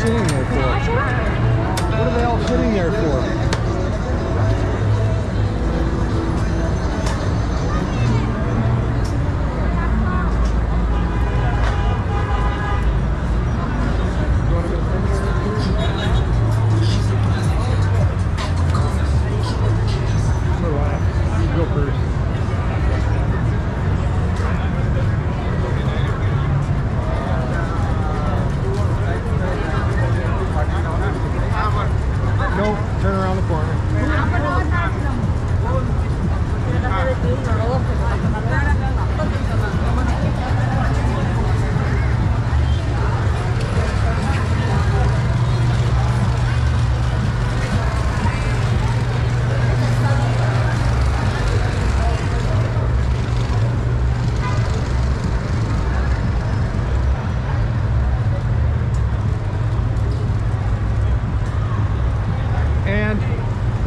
sitting there for? What are they all sitting there for? go first. turn around the corner.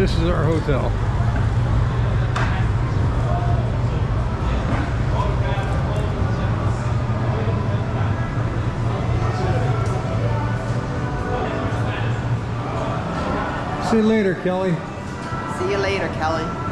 This is our hotel. See you later, Kelly. See you later, Kelly.